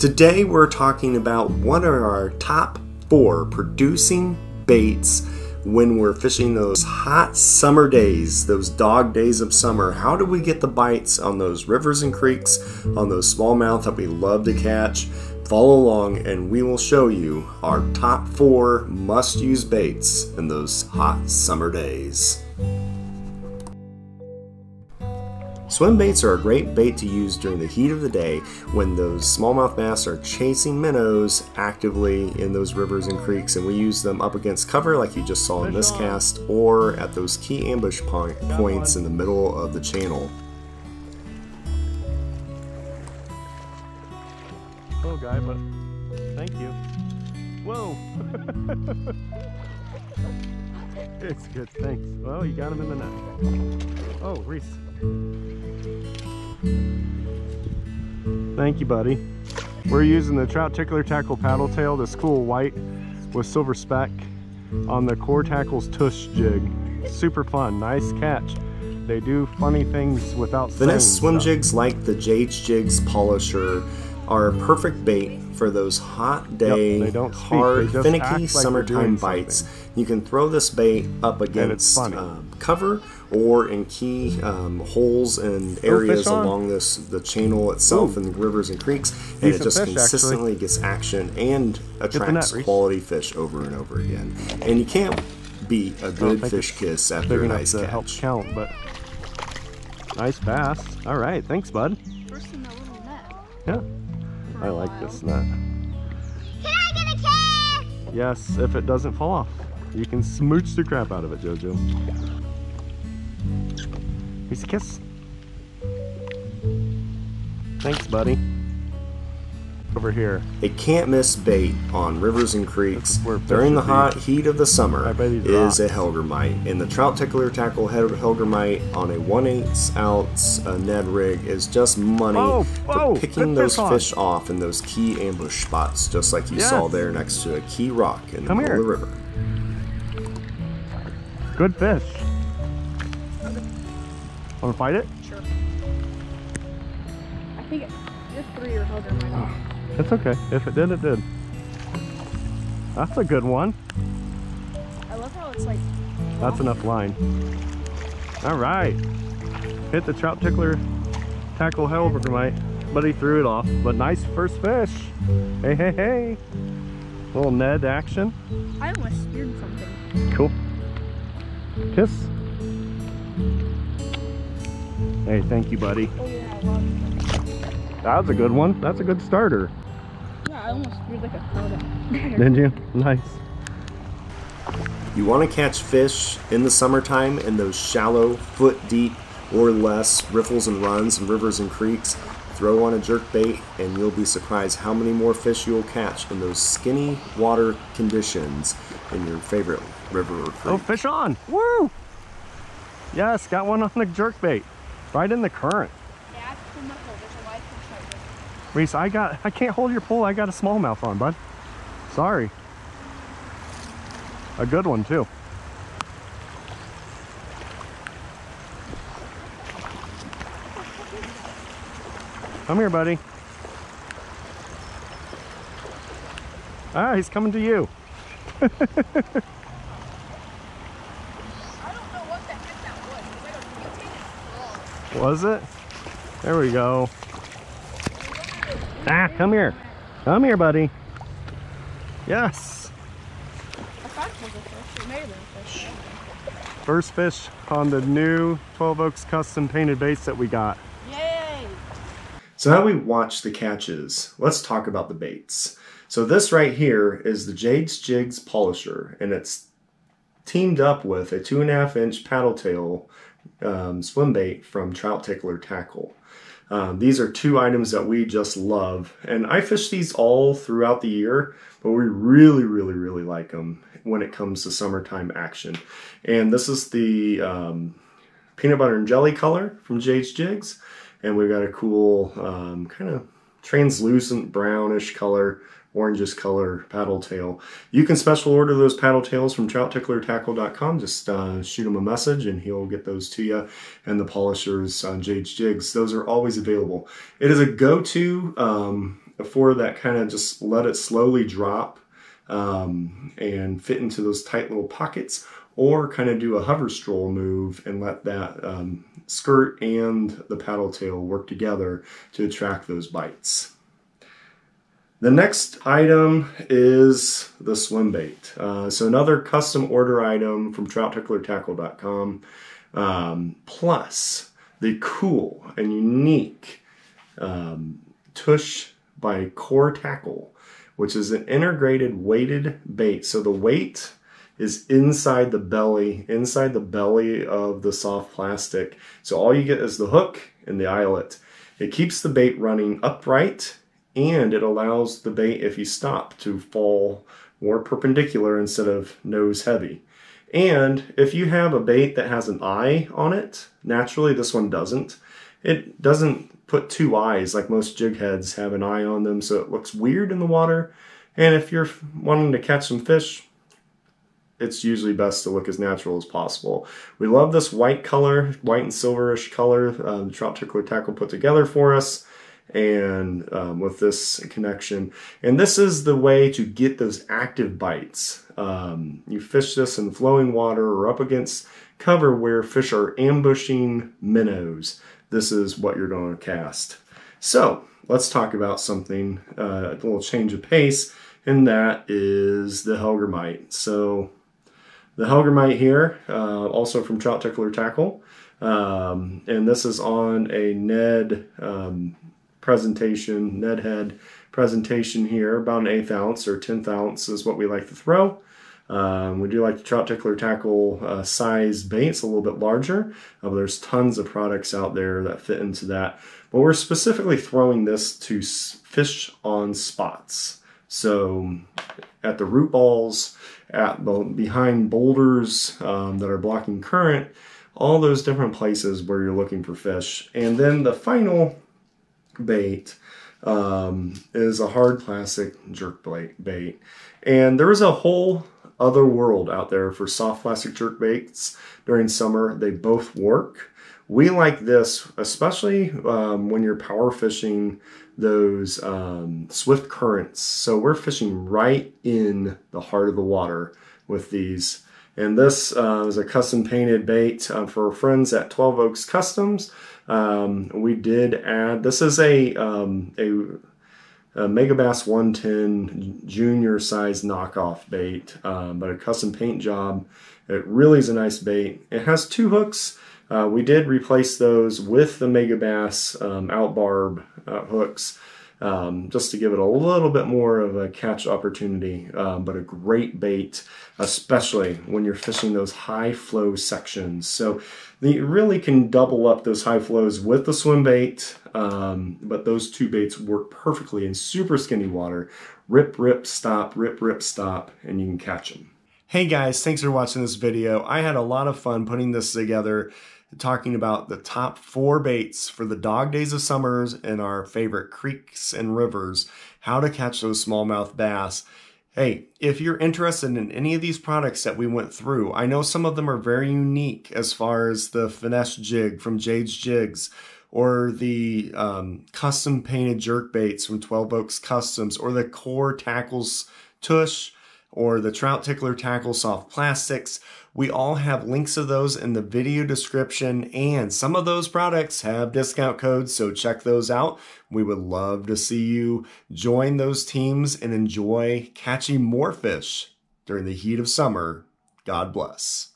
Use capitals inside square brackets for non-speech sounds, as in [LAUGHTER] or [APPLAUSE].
Today we're talking about one of our top four producing baits when we're fishing those hot summer days, those dog days of summer. How do we get the bites on those rivers and creeks, on those smallmouth that we love to catch? Follow along and we will show you our top four must use baits in those hot summer days. Swim baits are a great bait to use during the heat of the day when those smallmouth bass are chasing minnows actively in those rivers and creeks and we use them up against cover like you just saw in this cast or at those key ambush point points in the middle of the channel. Little guy, but thank you. Whoa! [LAUGHS] it's good, thanks. Well, you got him in the net. Oh, Reese. Thank you, buddy. We're using the Trout Tickler Tackle Paddle Tail, this cool white with silver speck on the Core Tackles Tush jig. Super fun, nice catch. They do funny things without The Nest swim stuff. jigs like the Jade's Jigs Polisher are a perfect bait for those hot day, don't hard, finicky like summertime bites. You can throw this bait up against uh, cover or in key um, holes and areas along this the channel itself Ooh. and the rivers and creeks, and it just fish, actually. consistently gets action and the net, attracts Reese. quality fish over and over again. And you can't beat a I don't good think fish it's kiss big after a enough nice to catch. help count, but nice bass. All right, thanks, bud. First in the little net. Yeah, I like this net. Can I get a kiss? Yes, if it doesn't fall off, you can smooch the crap out of it, Jojo. Here's a kiss. Thanks, buddy. Over here. A can't miss bait on rivers and creeks That's where fish during the hot heat of the summer is a rocks. Hellgrammite. And the Trout Tickler Tackle Head of Hellgrammite on a 1 8 ounce uh, Ned rig is just money Whoa, for whoa, picking those fish on. off in those key ambush spots, just like you saw there next to a key rock in the Come middle here. of the river. Good fish. Wanna fight it? Sure. I think it, it's three or hugger my [SIGHS] It's okay. If it did, it did. That's a good one. I love how it's like. That's enough line. All right. Hit the trout tickler tackle Hellgrammite, but he threw it off. But nice first fish. Hey, hey, hey. Little Ned action. I almost speared something. Cool. Kiss. Hey, thank you, buddy. Oh yeah, That was a good one. That's a good starter. Yeah, I almost speared like a photo. Did you? Nice. You want to catch fish in the summertime in those shallow, foot deep or less riffles and runs and rivers and creeks. Throw on a jerk bait, and you'll be surprised how many more fish you'll catch in those skinny water conditions in your favorite river or creek. Oh, fish on. Woo! Yes, got one on the jerk bait. Right in the current. yeah, it's too much. There's a live fish right there. Reese, I got, I can't hold your pole. I got a smallmouth on, bud. Sorry. A good one, too. Come here, buddy. Ah, he's coming to you. [LAUGHS] I don't know what the heck that was. Wait, a- we take it slow. Was it? There we go. Ah, come here. Come here, buddy. Yes. I thought it was a fish. It may have been a fish. First fish on the new 12 Oaks custom painted base that we got. Yay! So now we watch the catches. Let's talk about the baits. So this right here is the Jade's Jigs Polisher, and it's teamed up with a two and a half inch paddle tail um, swim bait from Trout Tickler Tackle. Um, these are two items that we just love, and I fish these all throughout the year, but we really, really, really like them when it comes to summertime action. And this is the um, peanut butter and jelly color from Jade's Jigs, and we've got a cool um, kind of translucent brownish color orangish color paddle tail. You can special order those paddle tails from troutticklertackle.com. Just uh, shoot him a message and he'll get those to you. And the polishers on Jade's Jigs, those are always available. It is a go-to um, for that kind of just let it slowly drop um, and fit into those tight little pockets or kind of do a hover stroll move and let that um, skirt and the paddle tail work together to attract those bites. The next item is the swim bait. Uh, so another custom order item from TroutTicklerTackle.com, um, plus the cool and unique um, Tush by Core Tackle, which is an integrated weighted bait. So the weight is inside the belly, inside the belly of the soft plastic. So all you get is the hook and the eyelet. It keeps the bait running upright and it allows the bait, if you stop, to fall more perpendicular instead of nose heavy. And if you have a bait that has an eye on it, naturally this one doesn't. It doesn't put two eyes like most jig heads have an eye on them, so it looks weird in the water. And if you're wanting to catch some fish, it's usually best to look as natural as possible. We love this white color, white and silverish color um, Trout Tickler Tackle put together for us and um, with this connection. And this is the way to get those active bites. Um, you fish this in flowing water or up against cover where fish are ambushing minnows. This is what you're going to cast. So let's talk about something, uh, a little change of pace, and that is the Hellgrammite. So the Hellgrammite here, uh, also from Trout Tickler Tackle. Um, and this is on a Ned um, presentation, Ned head presentation here, about an eighth ounce or tenth ounce is what we like to throw. Um, we do like the trout tickler tackle uh, size baits a little bit larger, uh, but there's tons of products out there that fit into that. But we're specifically throwing this to fish on spots. So at the root balls, at the, behind boulders um, that are blocking current, all those different places where you're looking for fish. And then the final bait um, is a hard plastic jerk bait. And there is a whole other world out there for soft plastic jerk baits during summer. They both work. We like this, especially um, when you're power fishing those um, swift currents. So we're fishing right in the heart of the water with these. And this uh, is a custom painted bait uh, for our friends at 12 Oaks Customs. Um, we did add, this is a, um, a, a Megabass 110 junior size knockoff bait, um, but a custom paint job. It really is a nice bait. It has two hooks. Uh, we did replace those with the Megabass um, outbarb uh, hooks um, just to give it a little bit more of a catch opportunity, um, but a great bait, especially when you're fishing those high flow sections. So you really can double up those high flows with the swim bait, um, but those two baits work perfectly in super skinny water. Rip, rip, stop, rip, rip, stop, and you can catch them. Hey guys, thanks for watching this video. I had a lot of fun putting this together talking about the top four baits for the dog days of summers in our favorite creeks and rivers, how to catch those smallmouth bass. Hey, if you're interested in any of these products that we went through, I know some of them are very unique as far as the finesse jig from Jade's Jigs, or the um, custom painted jerk baits from 12 Oaks Customs, or the core tackles tush or the Trout Tickler Tackle Soft Plastics. We all have links of those in the video description, and some of those products have discount codes, so check those out. We would love to see you join those teams and enjoy catching more fish during the heat of summer. God bless.